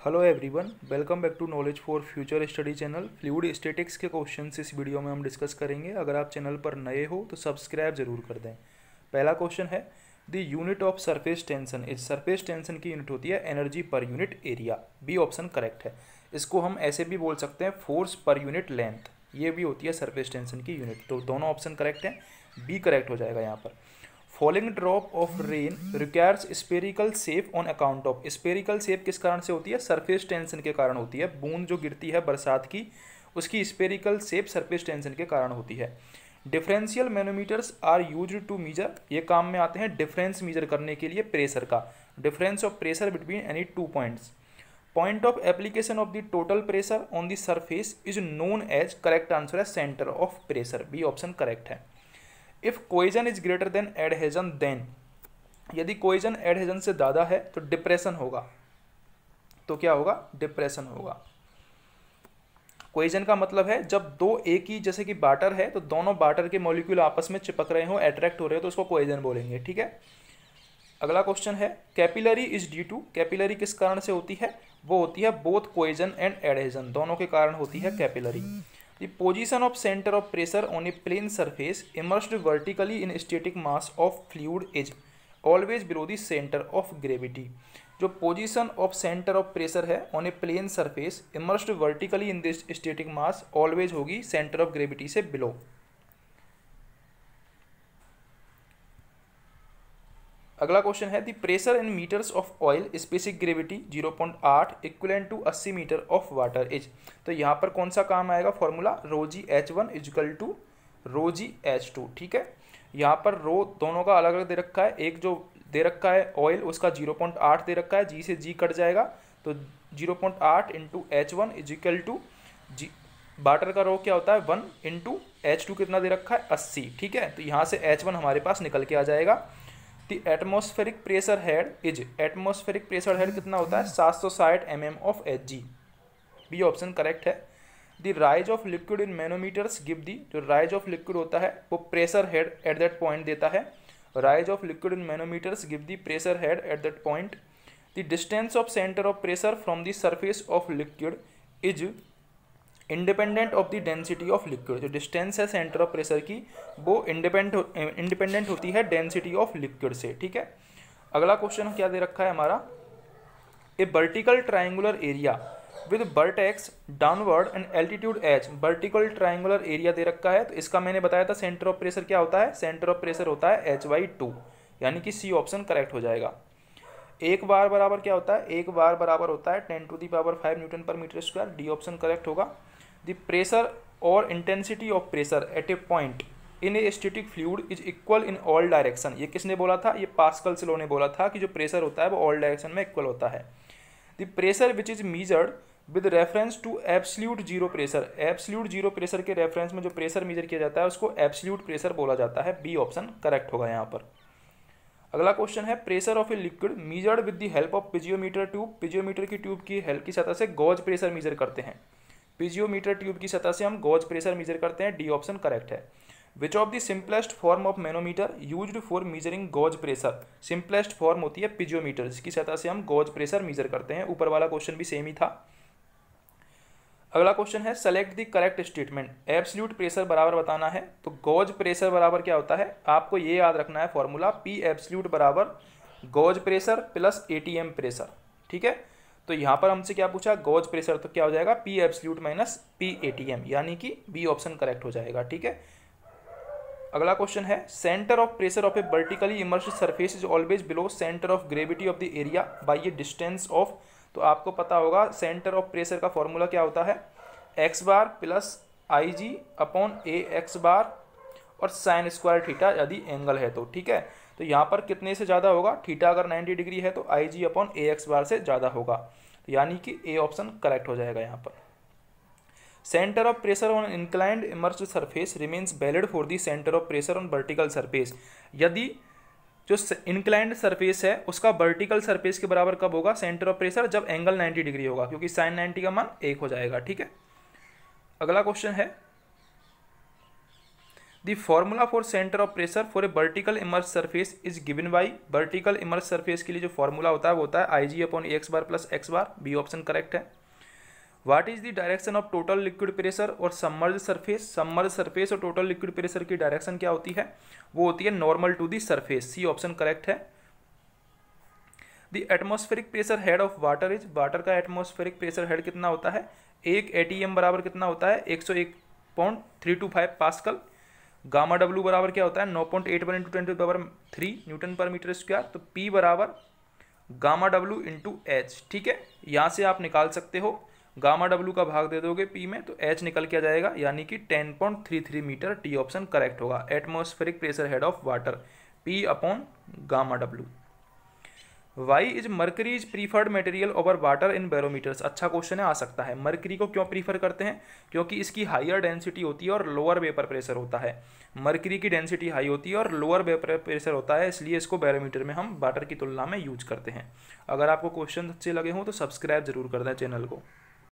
Hello everyone welcome back to knowledge for future study channel fluid statics के question इस video में हम discuss करेंगे। अगर आप चैनल पर नए हो तो सब्सक्राइब ज़रूर कर दें। पहला क्वेश्चन है the unit of surface tension is surface tension की यूनिट होती है energy per unit area B option correct है। इसको हम ऐसे भी बोल सकते हैं फोर्स पर यूनिट लेंथ ये भी होती है सरफेस टेंशन की यूनिट तो दोनों ऑप्शन करेक्ट हैं। बी करेक्ट हो जाएगा यहाँ पर। Falling drop of rain requires spherical shape on account of spherical shape किस कारण से होती है? सरफेस टेंशन के कारण होती है। बूंद जो गिरती है बरसात की, उसकी स्पेरिकल सेप सरफेस टेंशन के कारण होती है। Differential manometers are used to measure ये काम में आते हैं डिफरेंस मीजर करने के लिए प्रेशर का। Difference of pressure between any two points point of application of the total pressure on the surface is known as correct answer है centre of pressure B option correct है। If cohesion is greater than adhesion then यदि cohesion adhesion से ज़्यादा है तो depression होगा। तो क्या होगा? डिप्रेशन होगा। कोइजन का मतलब है, जब दो एक ही, जैसे कि बाटर है तो दोनों बाटर के मॉलिक्यूल आपस में चिपक रहे हो अट्रैक्ट हो रहे हो तो उसको कोइजन बोलेंगे, ठीक है? अगला क्वेश्चन है capillary is due to capillary किस कारण से होती है? वो होती है बोथ कोइजन एंड एडहेजन दोनों के कारण होती है capillary The position of center of pressure on a plane surface immersed vertically in static mass of fluid is always below the center of gravity. जो position of centre of pressure है on a plane surface immersed vertically in this static mass always होगी centre of gravity से below अगला question है the pressure in metres of oil specific gravity 0.8 equivalent to 80 metre of water is तो यहाँ पर कौन सा काम आएगा? Formula rho g h one equal to rho g h two ठीक है? यहाँ पर रो दोनों का अलग अलग दे रखा है। एक जो दे रखा है ऑयल उसका 0.8 दे रखा है। जी से जी कट जाएगा। तो 0.8 पॉइंट आठ into h one equal to g water का रो क्या होता है? वन इंटू एच टू कितना दे रखा है? अस्सी, ठीक है? तो यहाँ से एच वन हमारे पास निकल के आ जाएगा। The atmospheric pressure head is atmospheric pressure head कितना होता है? सात सौ साठ M M of H G B option correct है। The rise of liquid in manometers give the जो राइज ऑफ़ लिक्विड होता है, वो pressure head at that point देता है। Rise of liquid in manometers give the pressure head at that point the distance of centre of pressure from the surface of liquid is independent of the density of liquid जो distance है centre of pressure की, वो independent independent होती है density of liquid से, ठीक है? अगला क्वेश्चन क्या दे रखा है हमारा? A vertical triangular area with vertex downward and altitude h vertical triangular area दे रखा है तो इसका मैंने बताया था सेंटर ऑफ़ प्रेशर क्या होता है? सेंटर ऑफ़ प्रेशर होता है एच वाई टू यानी कि सी ऑप्शन करेक्ट हो जाएगा। एक बार बराबर क्या होता है? एक बार बराबर होता है ten to the power five newton per metre square D option correct होगा। The pressure or intensity of pressure at a point in a static fluid is equal in all direction. ये किसने बोला था? ये पास्कल सिलो ने बोला था कि जो प्रेशर होता है वो ऑल डायरेक्शन में इक्वल होता है। The pressure which is measured with reference to absolute zero pressure absolute zero pressure के रेफरेंस में जो प्रेशर मेजर किया जाता है, उसको एब्सल्यूट प्रेशर बोला जाता है। बी ऑप्शन करेक्ट होगा यहाँ पर। अगला क्वेश्चन है pressure of a liquid measured with the help of piezometer tube piezometer की ट्यूब की हेल्प की सतह से गॉज प्रेशर मीजर करते हैं। पीजियोमीटर ट्यूब की सतह से हम गॉज प्रेशर मेजर करते हैं डी ऑप्शन करेक्ट है। Which of the simplest form of manometer used for measuring gauge pressure? Simplest form होती है पिजियोमीटर, जिसकी सतह से हम गॉज प्रेशर मेजर करते हैं। ऊपर वाला क्वेश्चन भी सेम ही था। अगला क्वेश्चन है select the correct statement absolute pressure बराबर बताना है। तो गॉज प्रेशर बराबर क्या होता है? आपको ये याद रखना है फॉर्मूला पी एब्सल्यूट बराबर gauge pressure plus ATM pressure ठीक है? तो यहाँ पर हमसे क्या पूछा? गॉज प्रेशर तो क्या हो जाएगा? P absolute minus P A T M यानी कि बी ऑप्शन करेक्ट हो जाएगा, ठीक है? अगला क्वेश्चन है centre of pressure of a vertically immerse surface is always below centre of gravity of the area by a distance of तो आपको पता होगा सेंटर ऑफ़ प्रेशर का फॉर्मूला क्या होता है? X bar plus I G upon A x bar और sine square theta यदि एंगल है तो ठीक है? तो यहाँ पर कितने से ज़्यादा होगा? थीटा अगर 90 डिग्री है तो आई जी अपॉन ए एक्स बार से ज़्यादा होगा। तो यानी कि ए ऑप्शन करेक्ट हो जाएगा यहाँ पर। Centre of pressure on inclined immerse surface remains valid for the centre of pressure on vertical surface यदि जो इंक्लाइंड सरफेस है, उसका वर्टिकल सरफेस के बराबर कब होगा? सेंटर ऑफ़ प्रेशर जब एंगल 90 डिग्री होगा, क्योंकि साइन 90 का मान एक हो जाएगा, ठीक है? अगला क्वेश्चन है the formula for centre of pressure for a vertical immerse surface is given by vertical immerse surface के लिए जो फॉर्मूला होता है, वो होता है I G upon x bar plus x bar B option correct है। What is the direction of total liquid pressure और सबमर्ज सरफेस सबमर्ज सरफेस और टोटल लिक्विड प्रेशर की डायरेक्शन क्या होती है? वो होती है normal to the surface C option correct है। The atmospheric pressure head of water is water का एटमोस्फेरिक प्रेशर हेड कितना होता है? एक ए बराबर कितना होता है? एक सौ एक point three two five pascal. Gamma W बराबर क्या होता है? नौ point eight one into ten to power three newton per metre square तो पी बराबर गामा डब्ल्यू इंटू एच ठीक है? यहाँ से आप निकाल सकते हो। गामा डब्ल्यू का भाग दे दोगे पी में तो एच निकल के आ जाएगा, यानी कि ten point three three metre T option correct होगा। Atmospheric pressure head of water P upon gamma W why is mercury is preferred material over water in barometers अच्छा क्वेश्चन है, आ सकता है। मर्करी को क्यों प्रीफर करते हैं? क्योंकि इसकी हाइयर डेंसिटी होती है और लोअर वेपर प्रेशर होता है। मर्करी की डेंसिटी हाई होती है और लोअर वेपर प्रेशर होता है, इसलिए इसको बैरोमीटर में हम वाटर की तुलना में यूज़ करते हैं। अगर आपको क्वेश्चन अच्छे लगे हों तो सब्सक्राइब ज़रूर कर दें चैनल को।